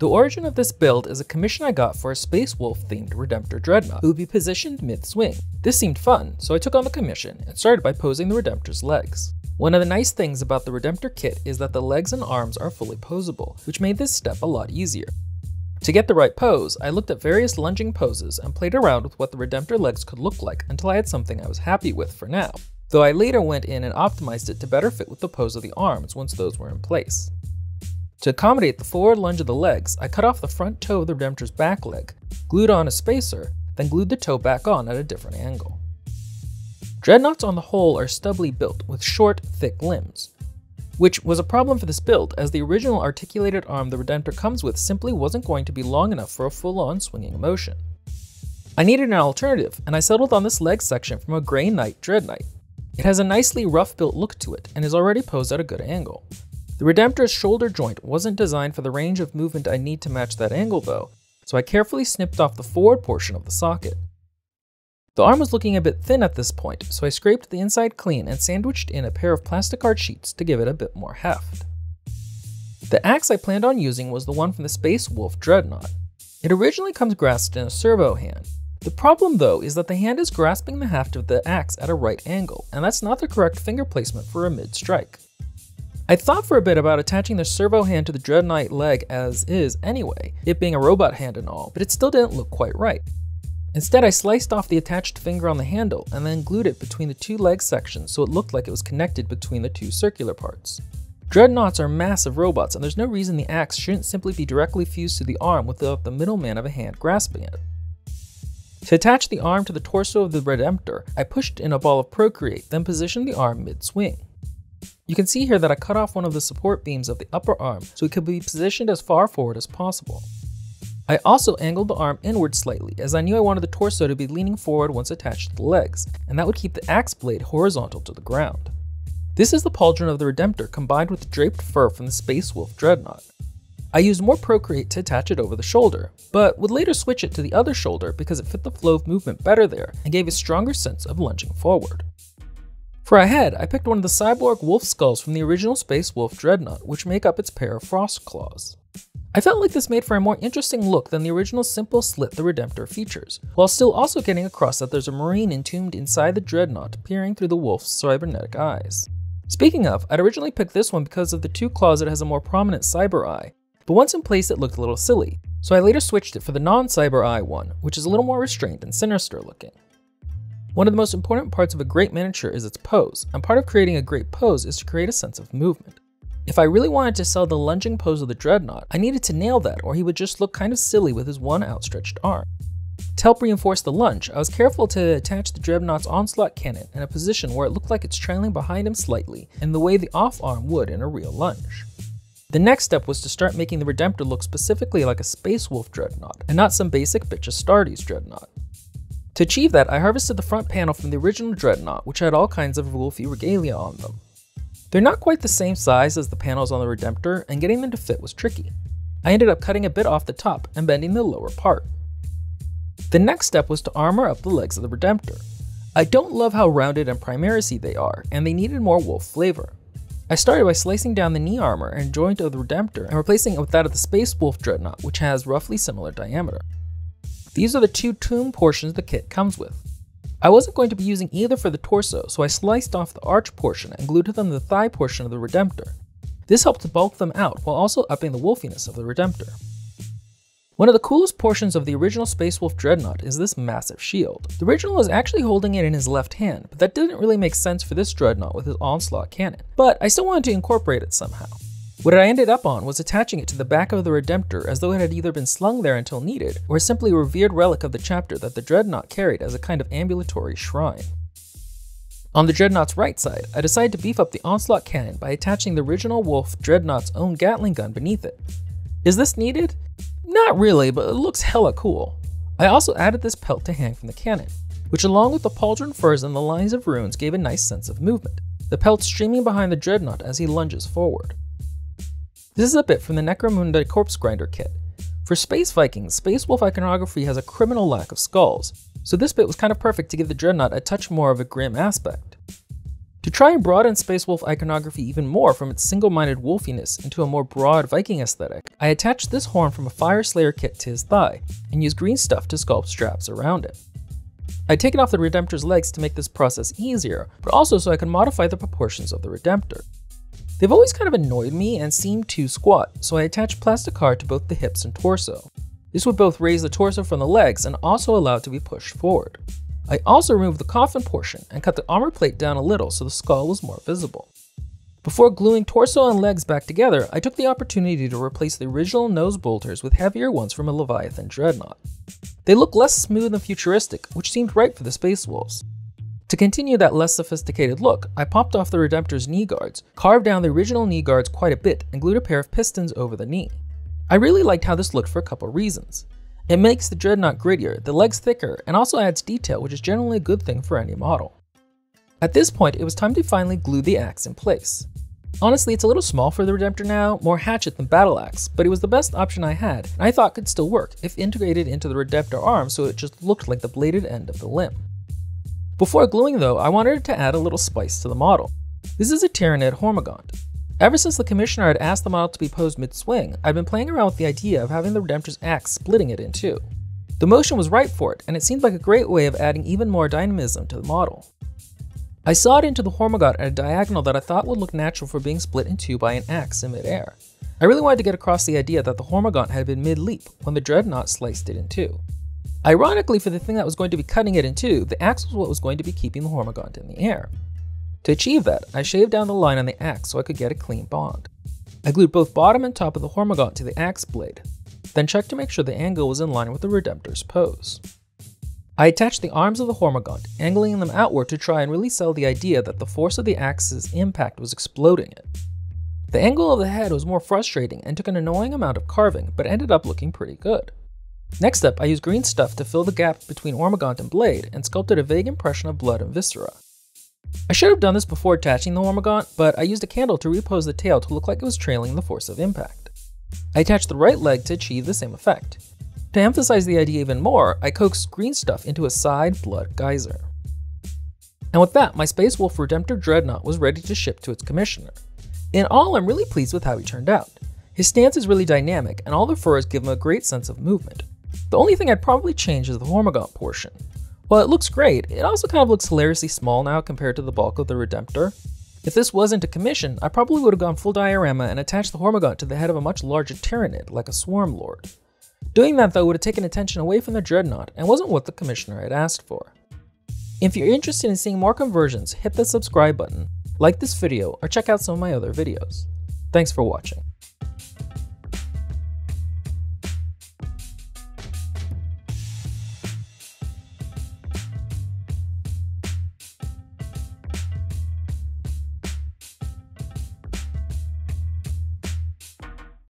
The origin of this build is a commission I got for a Space Wolf themed Redemptor Dreadnought who would be positioned mid-swing. This seemed fun, so I took on the commission and started by posing the Redemptor's legs. One of the nice things about the Redemptor kit is that the legs and arms are fully posable, which made this step a lot easier. To get the right pose, I looked at various lunging poses and played around with what the Redemptor legs could look like until I had something I was happy with for now, though I later went in and optimized it to better fit with the pose of the arms once those were in place. To accommodate the forward lunge of the legs, I cut off the front toe of the Redemptor's back leg, glued on a spacer, then glued the toe back on at a different angle. Dreadnoughts on the whole are stubbly built, with short, thick limbs, which was a problem for this build, as the original articulated arm the Redemptor comes with simply wasn't going to be long enough for a full-on swinging motion. I needed an alternative, and I settled on this leg section from a Grey Knight Dread Knight. It has a nicely rough-built look to it, and is already posed at a good angle. The Redemptor's shoulder joint wasn't designed for the range of movement I need to match that angle though, so I carefully snipped off the forward portion of the socket. The arm was looking a bit thin at this point, so I scraped the inside clean and sandwiched in a pair of plastic art sheets to give it a bit more heft. The axe I planned on using was the one from the Space Wolf Dreadnought. It originally comes grasped in a servo hand. The problem though is that the hand is grasping the haft of the axe at a right angle, and that's not the correct finger placement for a mid-strike. I thought for a bit about attaching the servo hand to the Dreadnought leg as is anyway, it being a robot hand and all, but it still didn't look quite right. Instead, I sliced off the attached finger on the handle and then glued it between the two leg sections so it looked like it was connected between the two circular parts. Dreadnoughts are massive robots, and there's no reason the axe shouldn't simply be directly fused to the arm without the middleman of a hand grasping it. To attach the arm to the torso of the Redemptor, I pushed in a ball of Procreate, then positioned the arm mid-swing. You can see here that I cut off one of the support beams of the upper arm so it could be positioned as far forward as possible. I also angled the arm inward slightly, as I knew I wanted the torso to be leaning forward once attached to the legs, and that would keep the axe blade horizontal to the ground. This is the pauldron of the Redemptor combined with draped fur from the Space Wolf Dreadnought. I used more Procreate to attach it over the shoulder, but would later switch it to the other shoulder because it fit the flow of movement better there and gave a stronger sense of lunging forward. For a head, I picked one of the cyborg wolf skulls from the original Space Wolf Dreadnought, which make up its pair of frost claws. I felt like this made for a more interesting look than the original simple slit the Redemptor features, while still also getting across that there's a marine entombed inside the dreadnought peering through the wolf's cybernetic eyes. Speaking of, I'd originally picked this one because of the two claws it has a more prominent cyber eye, but once in place it looked a little silly, so I later switched it for the non-cyber eye one, which is a little more restrained and sinister looking. One of the most important parts of a great miniature is its pose, and part of creating a great pose is to create a sense of movement. If I really wanted to sell the lunging pose of the Dreadnought, I needed to nail that or he would just look kind of silly with his one outstretched arm. To help reinforce the lunge, I was careful to attach the Dreadnought's onslaught cannon in a position where it looked like it's trailing behind him slightly, in the way the off arm would in a real lunge. The next step was to start making the Redemptor look specifically like a Space Wolf Dreadnought, and not some basic bitch Astartes Dreadnought. To achieve that, I harvested the front panel from the original Dreadnought, which had all kinds of wolfy regalia on them. They're not quite the same size as the panels on the Redemptor, and getting them to fit was tricky. I ended up cutting a bit off the top and bending the lower part. The next step was to armor up the legs of the Redemptor. I don't love how rounded and Primarisy they are, and they needed more wolf flavor. I started by slicing down the knee armor and joint of the Redemptor and replacing it with that of the Space Wolf Dreadnought, which has roughly similar diameter. These are the two tomb portions the kit comes with. I wasn't going to be using either for the torso, so I sliced off the arch portion and glued to them the thigh portion of the Redemptor. This helped to bulk them out while also upping the wolfiness of the Redemptor. One of the coolest portions of the original Space Wolf Dreadnought is this massive shield. The original is actually holding it in his left hand, but that didn't really make sense for this Dreadnought with his onslaught cannon, but I still wanted to incorporate it somehow. What I ended up on was attaching it to the back of the Redemptor as though it had either been slung there until needed, or simply a revered relic of the chapter that the Dreadnought carried as a kind of ambulatory shrine. On the Dreadnought's right side, I decided to beef up the Onslaught cannon by attaching the original Wolf Dreadnought's own Gatling gun beneath it. Is this needed? Not really, but it looks hella cool. I also added this pelt to hang from the cannon, which along with the pauldron furs and the lines of runes gave a nice sense of movement, the pelt streaming behind the Dreadnought as he lunges forward. This is a bit from the Necromunda Corpse Grinder kit. For Space Vikings, Space Wolf iconography has a criminal lack of skulls, so this bit was kind of perfect to give the Dreadnought a touch more of a grim aspect. To try and broaden Space Wolf iconography even more from its single-minded wolfiness into a more broad Viking aesthetic, I attached this horn from a Fyreslayer kit to his thigh, and used green stuff to sculpt straps around it. I'd taken off the Redemptor's legs to make this process easier, but also so I could modify the proportions of the Redemptor. They've always kind of annoyed me and seemed too squat, so I attached plastic card to both the hips and torso. This would both raise the torso from the legs and also allow it to be pushed forward. I also removed the coffin portion and cut the armor plate down a little so the skull was more visible. Before gluing torso and legs back together, I took the opportunity to replace the original nose bolters with heavier ones from a Leviathan Dreadnought. They look less smooth and futuristic, which seemed right for the Space Wolves. To continue that less sophisticated look, I popped off the Redemptor's knee guards, carved down the original knee guards quite a bit, and glued a pair of pistons over the knee. I really liked how this looked for a couple reasons. It makes the Dreadnought grittier, the legs thicker, and also adds detail, which is generally a good thing for any model. At this point, it was time to finally glue the axe in place. Honestly, it's a little small for the Redemptor now, more hatchet than battle axe, but it was the best option I had, and I thought could still work if integrated into the Redemptor arm so it just looked like the bladed end of the limb. Before gluing though, I wanted to add a little spice to the model. This is a Tyranid Hormigaunt. Ever since the commissioner had asked the model to be posed mid-swing, I'd been playing around with the idea of having the Redemptor's axe splitting it in two. The motion was right for it, and it seemed like a great way of adding even more dynamism to the model. I sawed into the Hormigaunt at a diagonal that I thought would look natural for being split in two by an axe in midair. I really wanted to get across the idea that the Hormigaunt had been mid-leap when the Dreadnought sliced it in two. Ironically, for the thing that was going to be cutting it in two, the axe was what was going to be keeping the Hormigaunt in the air. To achieve that, I shaved down the line on the axe so I could get a clean bond. I glued both bottom and top of the Hormigaunt to the axe blade, then checked to make sure the angle was in line with the Redemptor's pose. I attached the arms of the Hormigaunt, angling them outward to try and really sell the idea that the force of the axe's impact was exploding it. The angle of the head was more frustrating and took an annoying amount of carving, but ended up looking pretty good. Next up, I used green stuff to fill the gap between Hormigaunt and blade and sculpted a vague impression of blood and viscera. I should have done this before attaching the Hormigaunt, but I used a candle to repose the tail to look like it was trailing the force of impact. I attached the right leg to achieve the same effect. To emphasize the idea even more, I coaxed green stuff into a side blood geyser. And with that, my Space Wolf Redemptor Dreadnought was ready to ship to its commissioner. In all, I'm really pleased with how he turned out. His stance is really dynamic, and all the furs give him a great sense of movement. The only thing I'd probably change is the Hormigaunt portion. While it looks great, it also kind of looks hilariously small now compared to the bulk of the Redemptor. If this wasn't a commission, I probably would have gone full diorama and attached the Hormigaunt to the head of a much larger Tyranid, like a Swarmlord. Doing that though would have taken attention away from the Dreadnought and wasn't what the commissioner had asked for. If you're interested in seeing more conversions, hit the subscribe button, like this video, or check out some of my other videos. Thanks for watching.